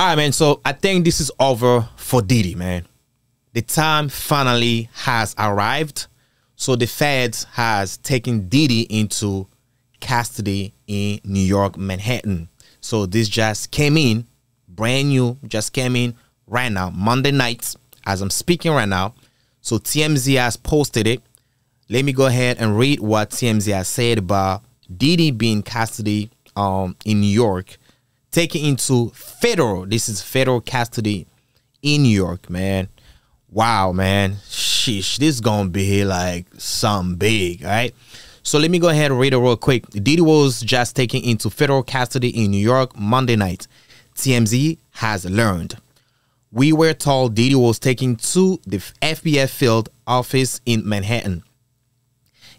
All right, man. So I think this is over for Diddy, man. The time finally has arrived. So the feds has taken Diddy into custody in New York, Manhattan. So this just came in, brand new, just came in right now, Monday night, as I'm speaking right now. So TMZ has posted it. Let me go ahead and read what TMZ has said about Diddy being custody um, in New York, taken into federal. This is federal custody in New York, man. Wow, man. Sheesh, this is gonna be like something big, right? So let me go ahead and read it real quick. Diddy was just taken into federal custody in New York Monday night. TMZ has learned. We were told Diddy was taken to the FBI field office in Manhattan.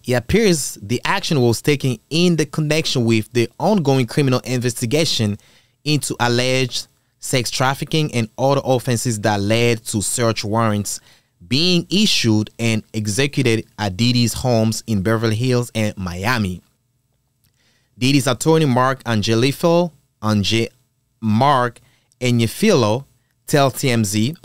It appears the action was taken in the connection with the ongoing criminal investigation into alleged sex trafficking and other offenses that led to search warrants being issued and executed at Diddy's homes in Beverly Hills and Miami. Diddy's attorney Mark Angelifilo, Ange, Mark Agnifilo, tell TMZ,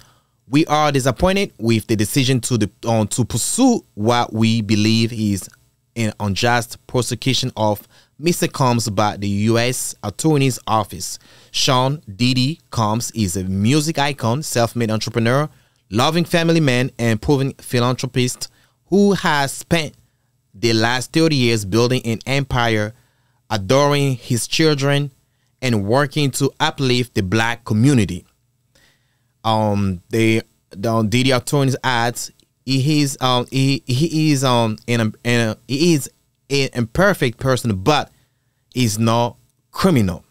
we are disappointed with the decision to the, uh, to pursue what we believe is an unjust prosecution of Mr. Combs by the U.S. Attorney's Office. Sean Diddy Combs is a music icon, self-made entrepreneur, loving family man, and proven philanthropist who has spent the last 30 years building an empire, adoring his children, and working to uplift the black community. Um, the the Diddy attorneys ads he is um he he is um in a, in a, he is an imperfect person, but is not criminal.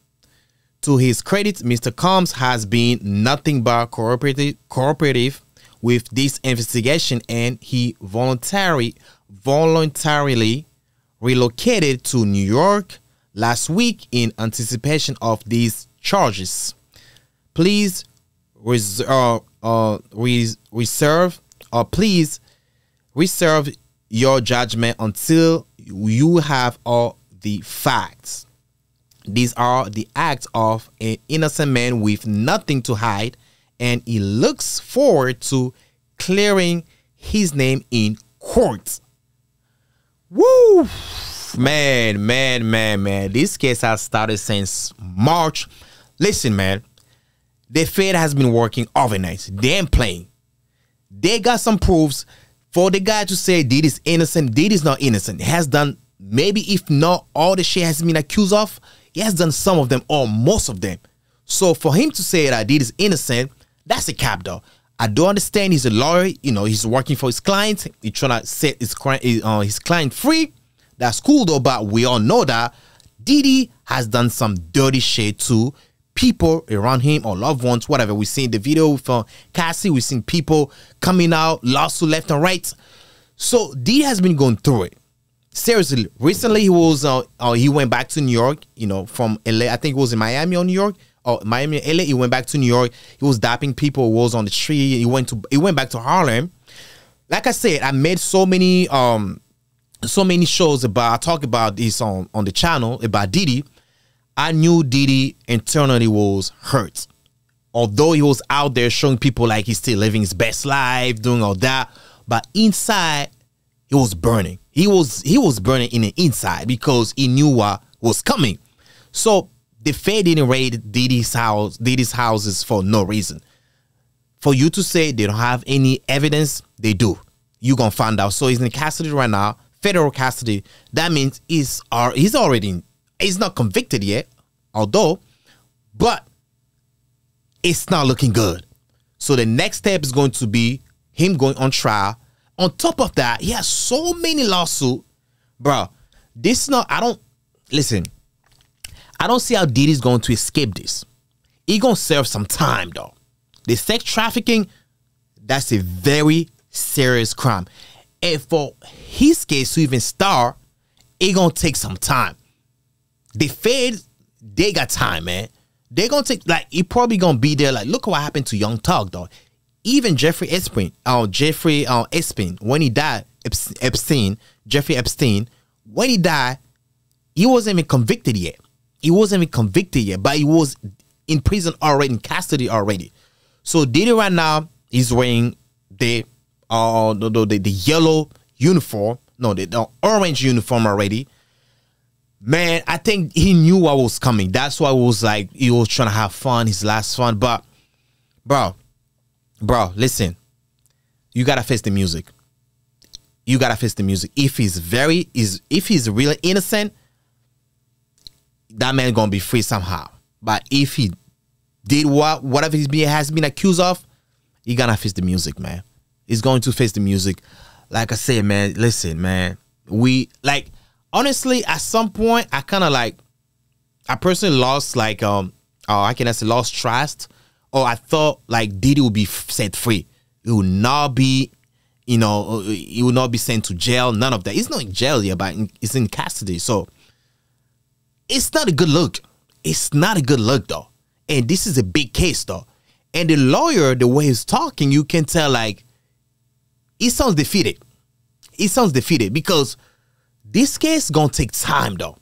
To his credit, Mr. Combs has been nothing but cooperative, cooperative with this investigation, and he voluntarily voluntarily relocated to New York last week in anticipation of these charges. Please reserve, uh, uh, reserve, uh, please reserve your judgment until you have all the facts. These are the acts of an innocent man with nothing to hide, and he looks forward to clearing his name in court. Woo! Man, man, man, man. This case has started since March. Listen, man. The Fed has been working overnight. They ain't playing. They got some proofs for the guy to say Diddy's innocent. Diddy's not innocent. He has done maybe if not all the shit has been accused of, he has done some of them or most of them. So for him to say that Diddy's innocent, that's a cap though. I do understand he's a lawyer. You know, he's working for his client. He's trying to set his client, uh, his client free. That's cool though, but we all know that Diddy has done some dirty shit too people around him or loved ones, whatever. We seen the video from Cassie. we've seen people coming out, lawsuit left and right. So D has been going through it. Seriously, recently he was uh, uh, he went back to New York. You know, from LA. I think it was in Miami or New York. Or Miami, LA. He went back to New York. He was dapping people. Was on the tree. He went to he went back to Harlem. Like I said, I made so many um so many shows about I talk about this on on the channel about Diddy I knew Diddy internally was hurt. Although he was out there showing people like he's still living his best life, doing all that, but inside he was burning. He was he was burning in the inside because he knew what was coming. So the Fed didn't raid Diddy's house, Diddy's houses for no reason. For you to say they don't have any evidence, they do. You gonna find out. So he's in custody right now, federal custody. That means he's uh, he's already He's not convicted yet, although, but it's not looking good. So the next step is going to be him going on trial. On top of that, he has so many lawsuits, bro. This is not. I don't listen. I don't see how Diddy's going to escape this. He gonna serve some time though. The sex trafficking, that's a very serious crime. And for his case to even start, it gonna take some time the Fed, they got time, man. They're gonna take like he probably gonna be there. Like, look what happened to Young Thug, though. Even Jeffrey Epstein, uh, Jeffrey uh, Epstein, when he died, Epstein, Jeffrey Epstein, when he died, he wasn't even convicted yet. He wasn't even convicted yet, but he was in prison already, in custody already. So Diddy right now is wearing the uh the, the, the yellow uniform, no, the, the orange uniform already. Man, I think he knew what was coming. That's why it was like he was trying to have fun, his last fun. But bro, bro, listen, you gotta face the music. You gotta face the music. If he's very is if he's really innocent, that man gonna be free somehow. But if he did what whatever he's been has been accused of, he gonna face the music, man. He's going to face the music. Like I said, man, listen, man. We like honestly, at some point, I kind of like I personally lost like um oh I can say lost trust. Or I thought like Diddy would be set free. It would not be you know, he would not be sent to jail. None of that. He's not in jail yet, but he's in custody. So it's not a good look. It's not a good look though. And this is a big case though. And the lawyer, the way he's talking, you can tell like he sounds defeated. He sounds defeated because this case gonna take time though.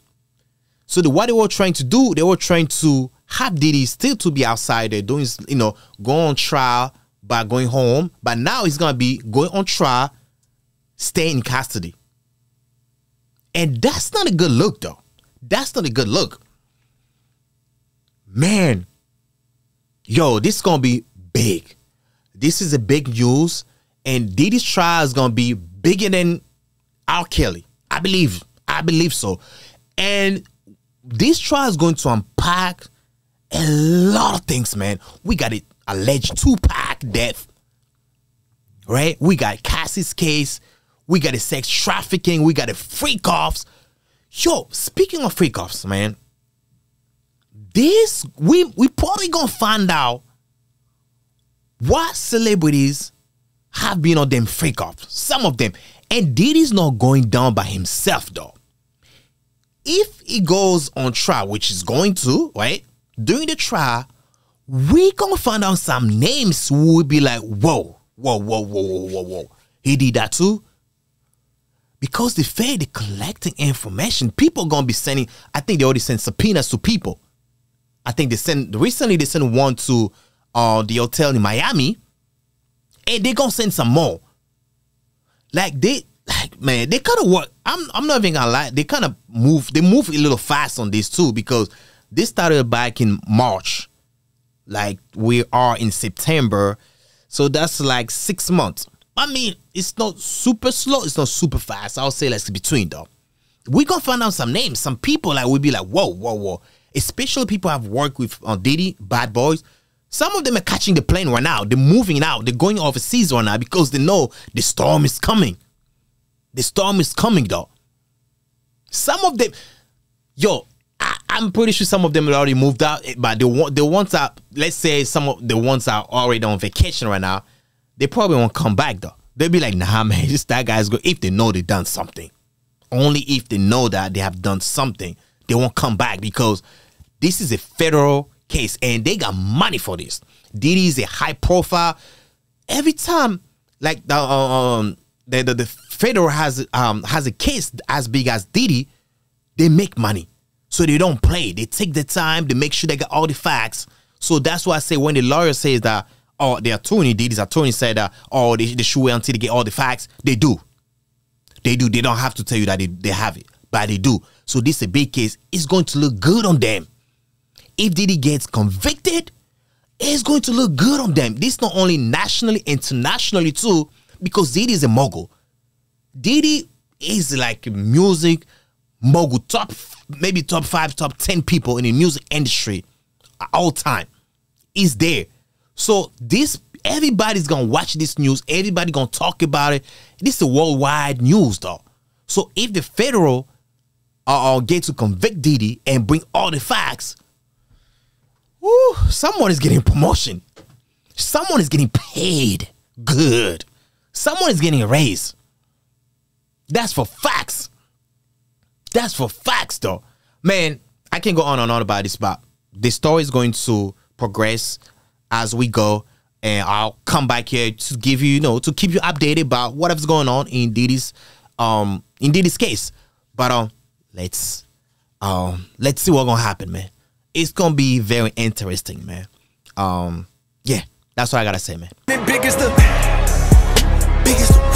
So the what they were trying to do, they were trying to have Diddy still to be outside there doing, you know, go on trial by going home. But now he's gonna be going on trial, staying in custody. And that's not a good look though. That's not a good look. Man, yo, this is gonna be big. This is a big news, and Diddy's trial is gonna be bigger than R. Kelly. I believe. I believe so. And this trial is going to unpack a lot of things, man. We got it alleged Tupac death, right? We got Cassie's case. We got a sex trafficking. We got a freak offs. Yo, speaking of freak offs, man, this we we probably gonna find out what celebrities have been on them freak offs. Some of them. And Diddy's not going down by himself though. If he goes on trial, which is going to, right? During the trial, we gonna find out some names who will be like, whoa, whoa, whoa, whoa, whoa, whoa, whoa. He did that too. Because the Fed is collecting information, people gonna be sending. I think they already sent subpoenas to people. I think they sent recently they sent one to uh the hotel in Miami, and they gonna send some more. Like they like man, they kind of work. I'm I'm not even gonna lie. They kind of move. They move a little fast on this too because this started back in March. Like we are in September, so that's like six months. I mean, it's not super slow. It's not super fast. I'll say like between though. We gonna find out some names. Some people like we'll be like, whoa, whoa, whoa. Especially people have worked with on Diddy, Bad Boys. Some of them are catching the plane right now. They're moving out. They're going overseas right now because they know the storm is coming. The storm is coming, though. Some of them, yo, I, am pretty sure some of them already moved out, eh, but the the ones that let's say some of the ones are already on vacation right now, they probably won't come back though. They'll be like, nah, man, just that guy's good. If they know they've done something, only if they know that they have done something, they won't come back because this is a federal case and they got money for this. Diddy is a high profile. Every time, like the um the, the, the federal has um has a case as big as Diddy, they make money. So they don't play. They take the time. They make sure they got all the facts. So that's why I say when the lawyer says that, oh, the attorney, Diddy's attorney said that, oh, they, they should wait until they get all the facts. They do. They do. They don't have to tell you that they, they have it, but they do. So this is a big case. It's going to look good on them if Diddy gets convicted, it's going to look good on them. This not only nationally, internationally too, because Diddy is a mogul. Diddy is like music mogul, top maybe top five, top ten people in the music industry all time. Is there. So this everybody's gonna watch this news. Everybody gonna talk about it. This is worldwide news though. So if the federal uh, get to convict Diddy and bring all the facts, Woo, someone is getting promotion. Someone is getting paid good. Someone is getting a raise. That's for facts. That's for facts, though. Man, I can go on and on about this, but the story is going to progress as we go. And I'll come back here to give you, you know, to keep you updated about whatever's going on in Diddy's um in Diddy's case. But um let's um let's see what's gonna happen, man it's gonna be very interesting, man. Um, yeah, that's what I gotta say, man. Big, the. The,